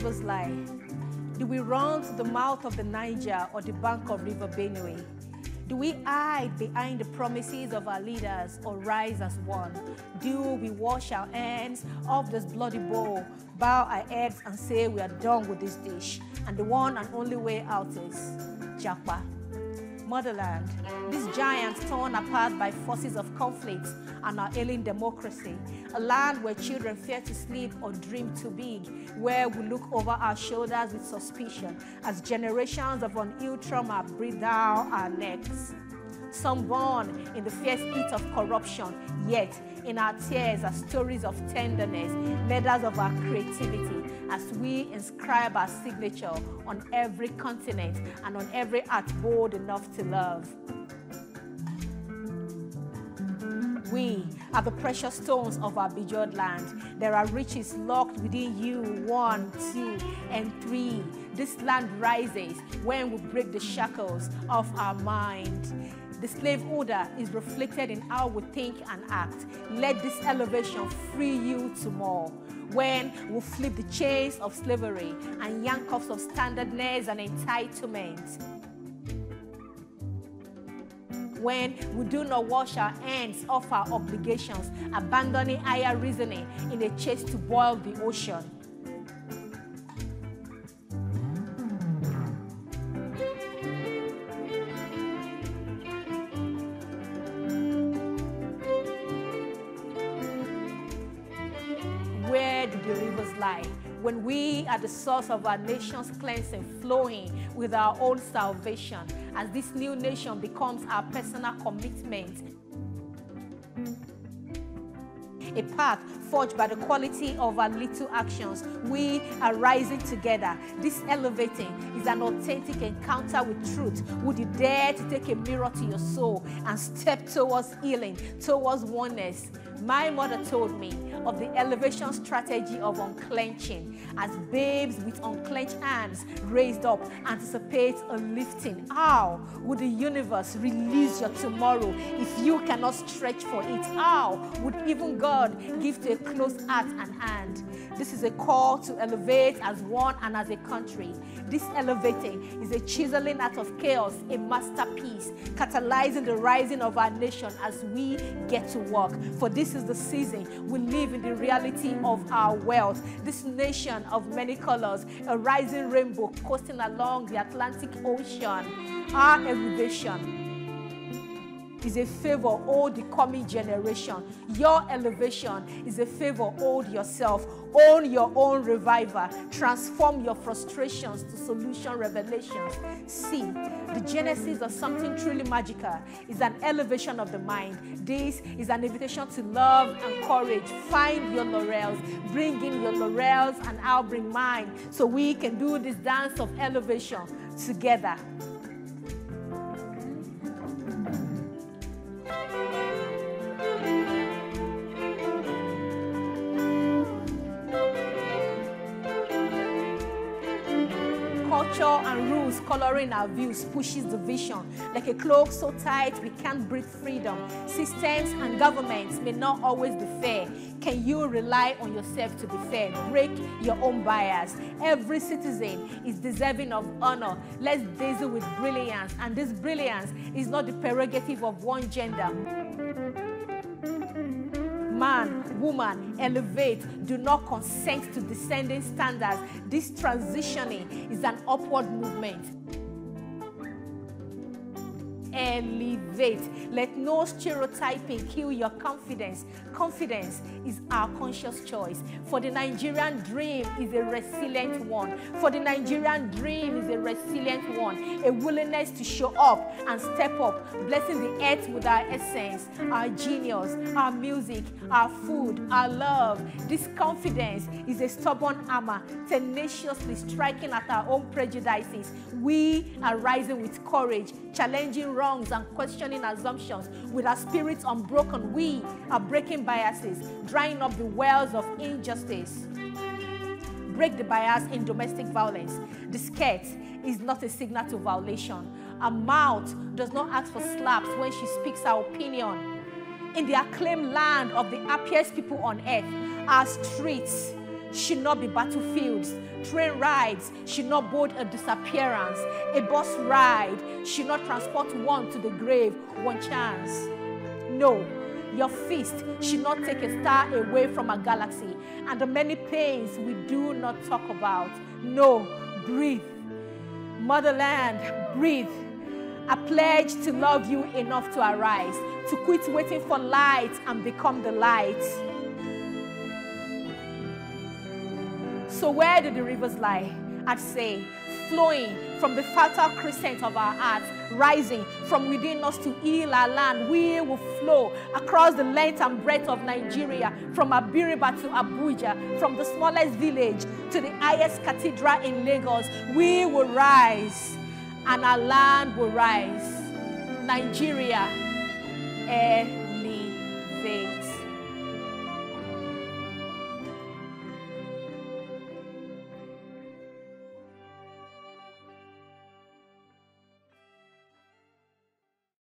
rivers lie? Do we run to the mouth of the Niger or the bank of River Benue? Do we hide behind the promises of our leaders or rise as one? Do we wash our hands of this bloody bowl, bow our heads and say we are done with this dish? And the one and only way out is Japa motherland, this giant torn apart by forces of conflict and our ailing democracy, a land where children fear to sleep or dream too big, where we look over our shoulders with suspicion as generations of unhealed trauma breathe down our necks. Some born in the fierce heat of corruption, yet in our tears are stories of tenderness, letters of our creativity, as we inscribe our signature on every continent and on every heart bold enough to love. We are the precious stones of our bejeweled land. There are riches locked within you, one, two, and three. This land rises when we break the shackles of our mind. The slave order is reflected in how we think and act. Let this elevation free you to more. When we flip the chains of slavery and yank off of standardness and entitlement. When we do not wash our hands off our obligations, abandoning higher reasoning in a chase to boil the ocean. Rivers lie? When we are the source of our nation's cleansing, flowing with our own salvation, as this new nation becomes our personal commitment a path forged by the quality of our little actions. We are rising together. This elevating is an authentic encounter with truth. Would you dare to take a mirror to your soul and step towards healing, towards oneness? My mother told me of the elevation strategy of unclenching as babes with unclenched hands raised up anticipate a lifting. How would the universe release your tomorrow if you cannot stretch for it? How would even God give to a close heart and hand? This is a call to elevate as one and as a country. This elevating is a chiseling out of chaos, a masterpiece, catalyzing the rising of our nation as we get to work. For this is the season we live in the reality of our wealth. This nation of many colors, a rising rainbow coasting along the Atlantic Ocean. Our elevation is a favor owed the coming generation. Your elevation is a favor owed yourself. Own your own revival. Transform your frustrations to solution revelations. See, the genesis of something truly magical is an elevation of the mind. This is an invitation to love and courage. Find your laurels. Bring in your laurels, and I'll bring mine so we can do this dance of elevation together. Culture and rules coloring our views pushes division. Like a cloak so tight we can't breathe freedom. Systems and governments may not always be fair. Can you rely on yourself to be fair? Break your own bias. Every citizen is deserving of honor. Let's dazzle with brilliance. And this brilliance is not the prerogative of one gender man, woman, elevate, do not consent to descending standards. This transitioning is an upward movement. Elevate. Let no stereotyping kill your confidence. Confidence is our conscious choice. For the Nigerian dream is a resilient one. For the Nigerian dream is a resilient one. A willingness to show up and step up, blessing the earth with our essence, our genius, our music, our food, our love. This confidence is a stubborn armor, tenaciously striking at our own prejudices. We are rising with courage, challenging wrongs and questioning assumptions. With our spirits unbroken, we are breaking biases, drying up the wells of injustice. Break the bias in domestic violence. The skirt is not a signal to violation. A mouth does not ask for slaps when she speaks her opinion. In the acclaimed land of the happiest people on earth, our streets should not be battlefields. Train rides should not board a disappearance. A bus ride should not transport one to the grave one chance. No, your fist should not take a star away from a galaxy. And the many pains we do not talk about. No, breathe. Motherland, breathe. I pledge to love you enough to arise, to quit waiting for light and become the light. So, where do the rivers lie? I'd say, flowing from the fertile crescent of our hearts, rising from within us to heal our land. We will flow across the length and breadth of Nigeria, from Abiriba to Abuja, from the smallest village to the highest cathedral in Lagos. We will rise, and our land will rise. Nigeria, eh,